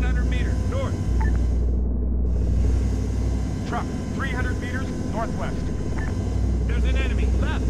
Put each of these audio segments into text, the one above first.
700 meters, north. Truck, 300 meters, northwest. There's an enemy, left.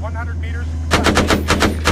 100 meters.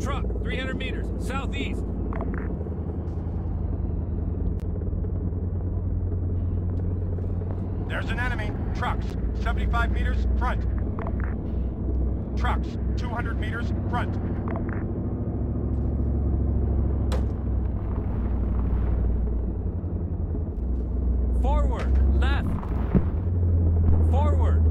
Truck, 300 meters. Southeast. There's an enemy. Trucks, 75 meters, front. Trucks, 200 meters, front. Forward. Left. Forward.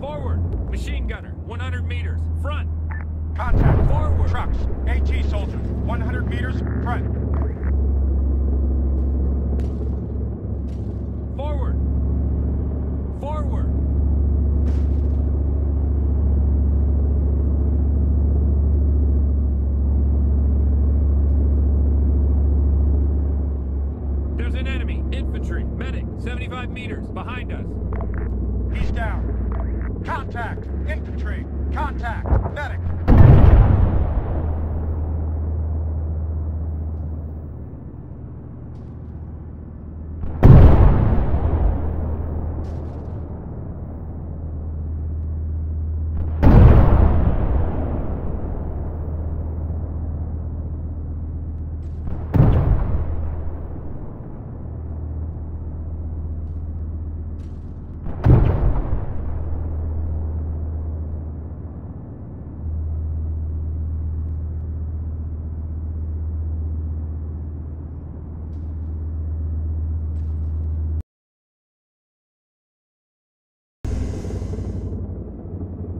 Forward. Machine gunner, 100 meters. Front. Contact. Forward. Trucks, AT soldiers, 100 meters, front. Forward. Forward. There's an enemy. Infantry. Medic. 75 meters. Behind us. He's down. Contact. Infantry. Contact. Medic.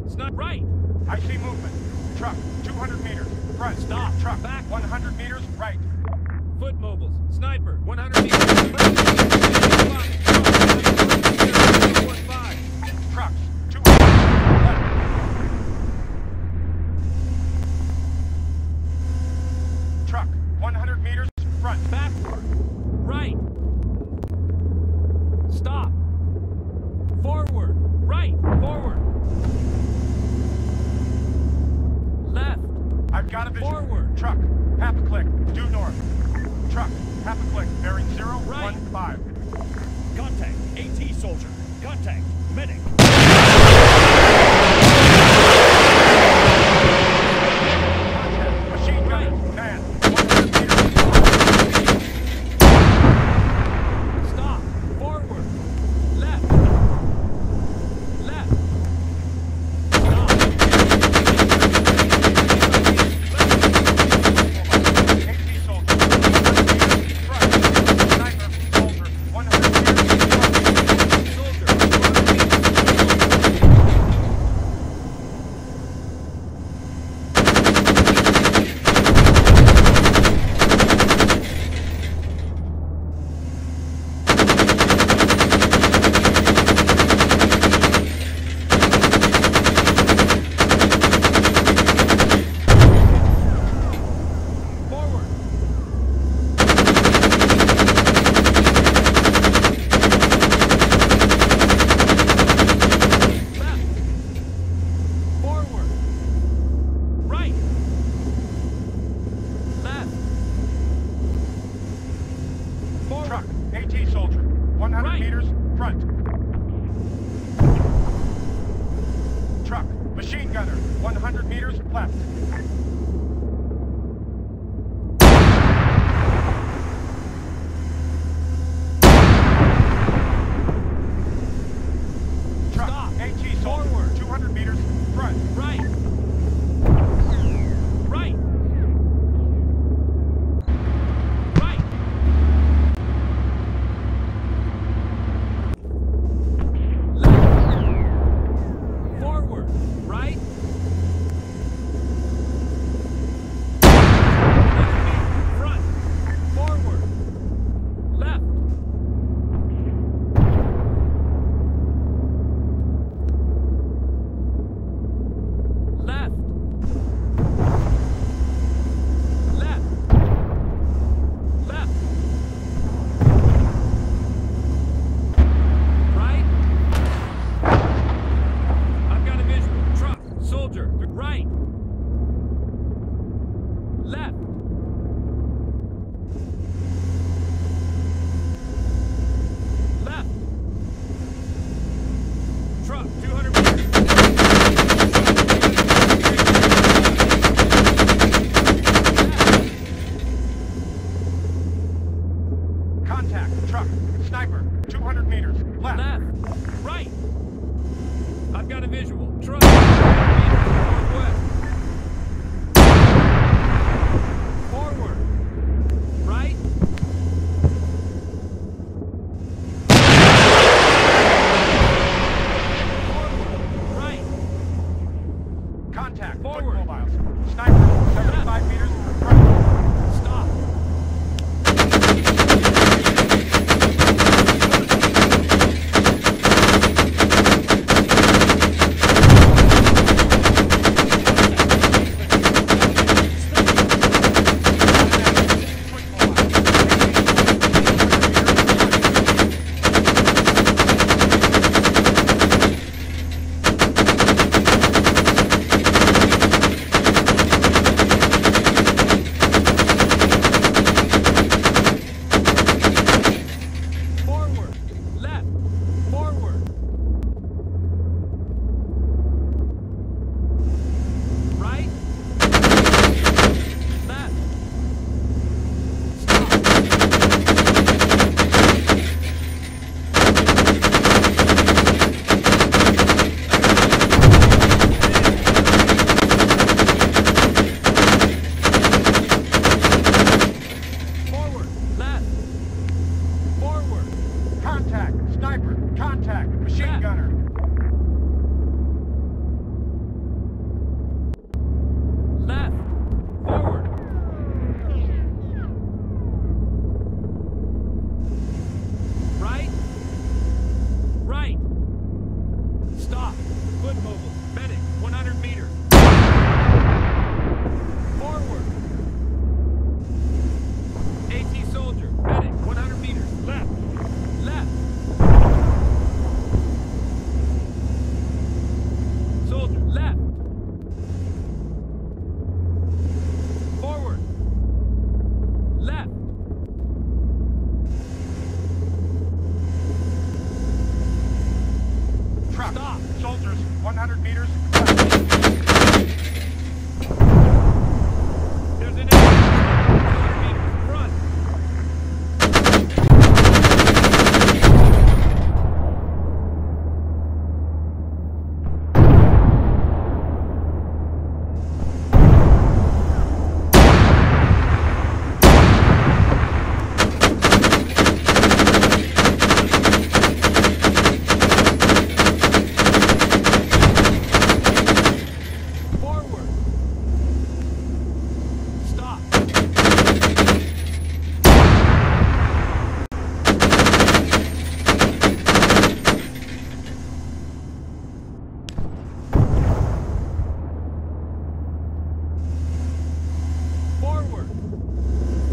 It's right. I see movement. Truck, 200 meters, front. Stop. Truck, Back. 100 meters, right. Foot mobiles. Sniper. 100 meters. Left. Trucks, 200 left. Truck, 100 meters, front. Backward. Right. Stop. Forward. Right. Forward. Left. I've got a vision. Forward. Truck, half a click, due north. Truck, half a click, bearing 0, Right. 1, 5. Contact. AT soldier. Contact. Medic.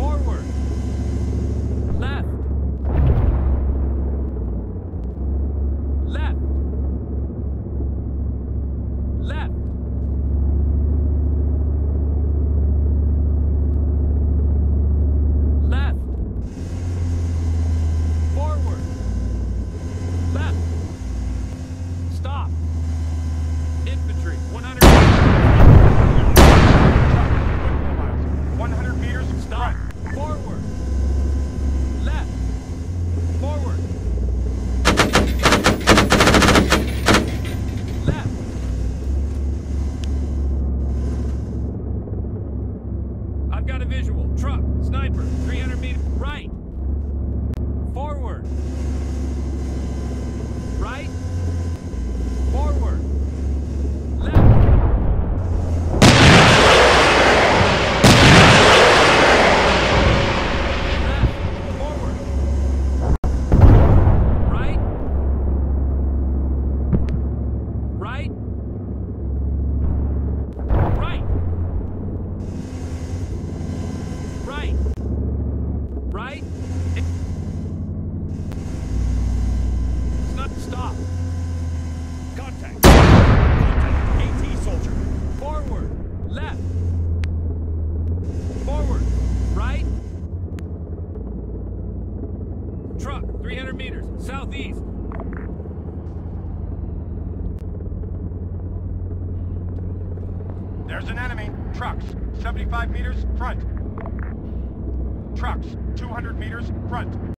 Forward.